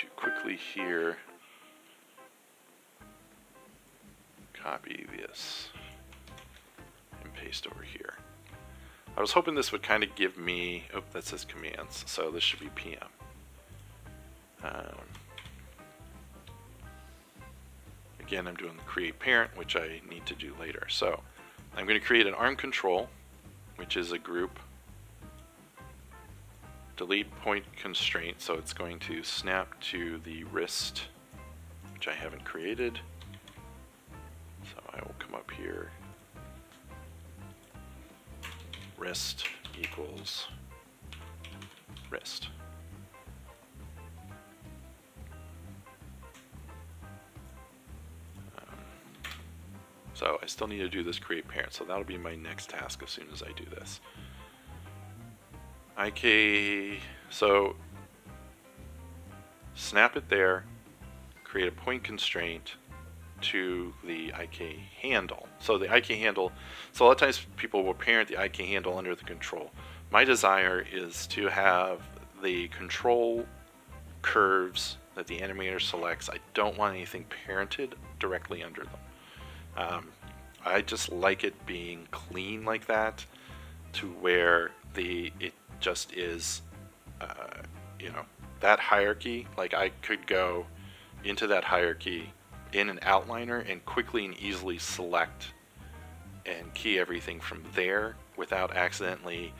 to quickly here copy this and paste over here. I was hoping this would kind of give me, oh, that says commands, so this should be PM. Um, again, I'm doing the create parent, which I need to do later. So I'm going to create an ARM control, which is a group delete point constraint, so it's going to snap to the wrist, which I haven't created. So I will come up here, wrist equals wrist. Um, so I still need to do this create parent, so that'll be my next task as soon as I do this. IK, so snap it there, create a point constraint to the IK handle. So the IK handle, so a lot of times people will parent the IK handle under the control. My desire is to have the control curves that the animator selects. I don't want anything parented directly under them. Um, I just like it being clean like that to where the it just is, uh, you know, that hierarchy. Like I could go into that hierarchy in an outliner and quickly and easily select and key everything from there without accidentally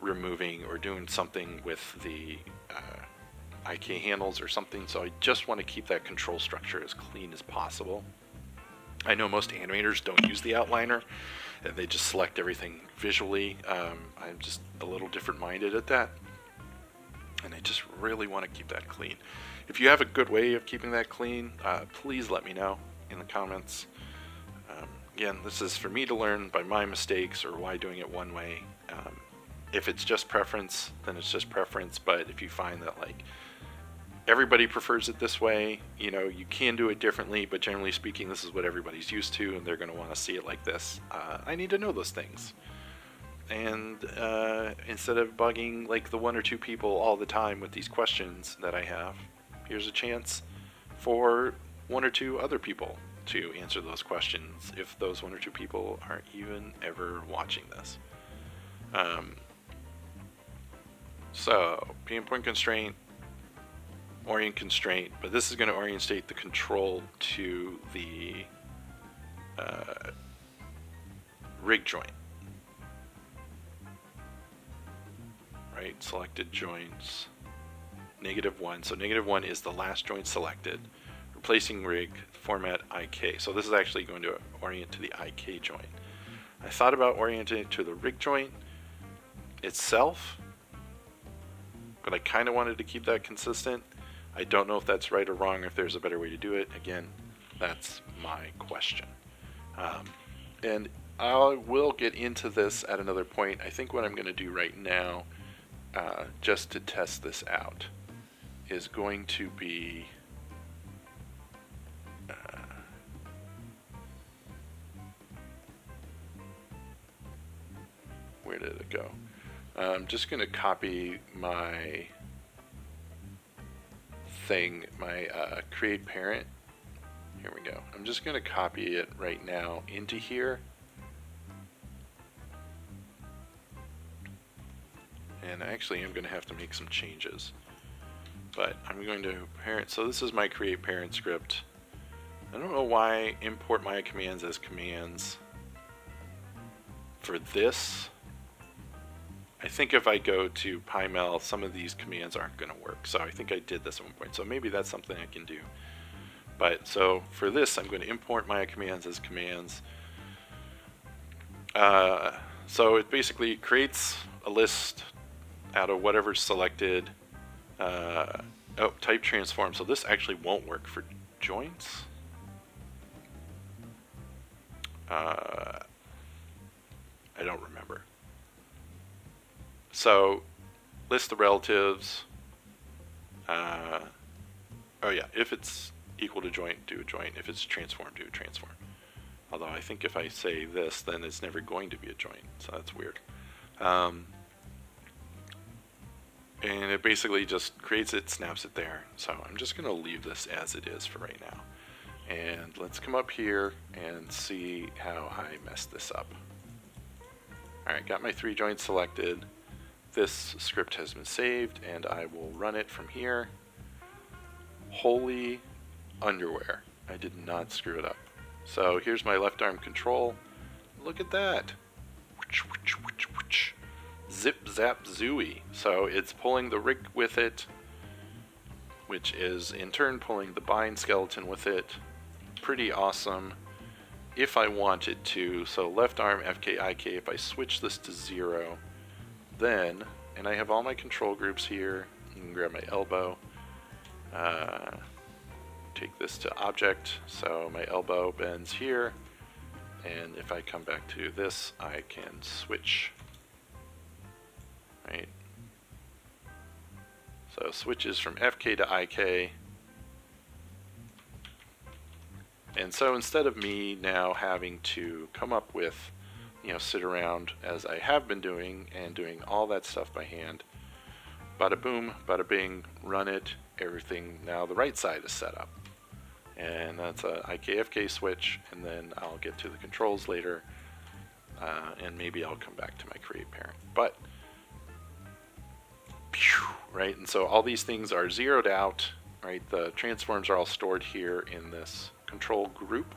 removing or doing something with the uh, IK handles or something. So I just want to keep that control structure as clean as possible. I know most animators don't use the outliner and they just select everything visually. Um, I'm just a little different minded at that. And I just really want to keep that clean. If you have a good way of keeping that clean, uh, please let me know in the comments. Um, again, this is for me to learn by my mistakes or why doing it one way. Um, if it's just preference, then it's just preference. But if you find that like everybody prefers it this way. You know, you can do it differently, but generally speaking, this is what everybody's used to, and they're going to want to see it like this. Uh, I need to know those things. And uh, instead of bugging like the one or two people all the time with these questions that I have, here's a chance for one or two other people to answer those questions if those one or two people aren't even ever watching this. Um, so, PM point constraint, orient constraint, but this is going to orientate the control to the uh, rig joint. Right, selected joints, negative one. So negative one is the last joint selected. Replacing rig, format IK. So this is actually going to orient to the IK joint. I thought about orienting it to the rig joint itself, but I kind of wanted to keep that consistent. I don't know if that's right or wrong, if there's a better way to do it. Again, that's my question. Um, and I will get into this at another point. I think what I'm going to do right now, uh, just to test this out, is going to be. Uh, where did it go? I'm just going to copy my thing, my uh, create parent. Here we go. I'm just going to copy it right now into here. And actually I'm going to have to make some changes. But I'm going to parent, so this is my create parent script. I don't know why import Maya commands as commands for this I think if I go to PyMel, some of these commands aren't going to work. So I think I did this at one point. So maybe that's something I can do. But so for this, I'm going to import Maya commands as commands. Uh, so it basically creates a list out of whatever's selected. Uh, oh, type transform. So this actually won't work for joints. Uh, I don't remember. So list the relatives. Uh, oh yeah, if it's equal to joint, do a joint. If it's transform, do a transform. Although I think if I say this, then it's never going to be a joint, so that's weird. Um, and it basically just creates it, snaps it there. So I'm just going to leave this as it is for right now. And let's come up here and see how I messed this up. Alright, got my three joints selected. This script has been saved and I will run it from here. Holy underwear. I did not screw it up. So here's my left arm control. Look at that. Zip zap zooey. So it's pulling the rig with it, which is in turn pulling the bind skeleton with it. Pretty awesome if I wanted to. So left arm FKIK, if I switch this to zero, then, and I have all my control groups here, you can grab my elbow, uh, take this to object, so my elbow bends here, and if I come back to this, I can switch, right? So switches from FK to IK, and so instead of me now having to come up with, you know, sit around as I have been doing and doing all that stuff by hand, bada boom, bada bing, run it, everything, now the right side is set up. And that's a IKFK switch and then I'll get to the controls later uh, and maybe I'll come back to my create parent. But right? And so all these things are zeroed out right? The transforms are all stored here in this control group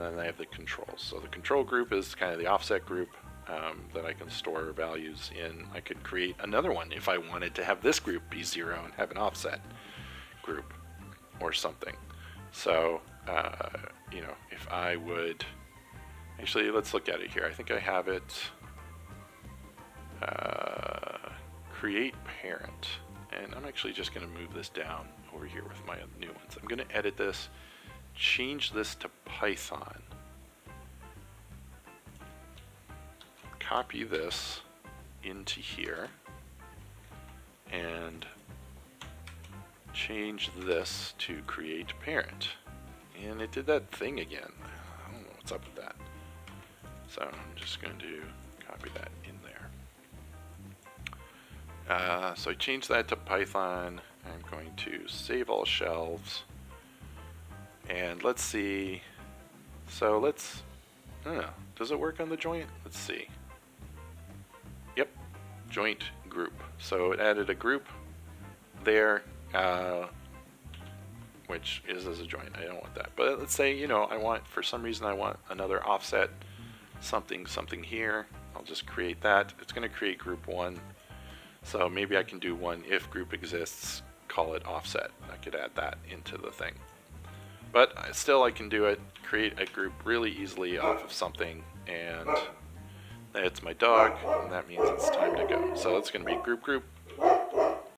and then I have the controls so the control group is kind of the offset group um, that I can store values in I could create another one if I wanted to have this group be zero and have an offset group or something. So, uh, you know, if I would, actually, let's look at it here. I think I have it, uh, create parent. And I'm actually just going to move this down over here with my new ones. I'm going to edit this, change this to Python. Copy this into here and change this to create parent. And it did that thing again. I don't know what's up with that. So I'm just going to copy that in there. Uh, so I changed that to Python. I'm going to save all shelves. And let's see. So let's, I don't know, does it work on the joint? Let's see. Yep, joint group. So it added a group there uh, which is as a joint. I don't want that. But let's say, you know, I want, for some reason, I want another offset something, something here. I'll just create that. It's going to create group one. So maybe I can do one if group exists, call it offset. I could add that into the thing. But still I can do it, create a group really easily off of something, and it's my dog, and that means it's time to go. So it's going to be group group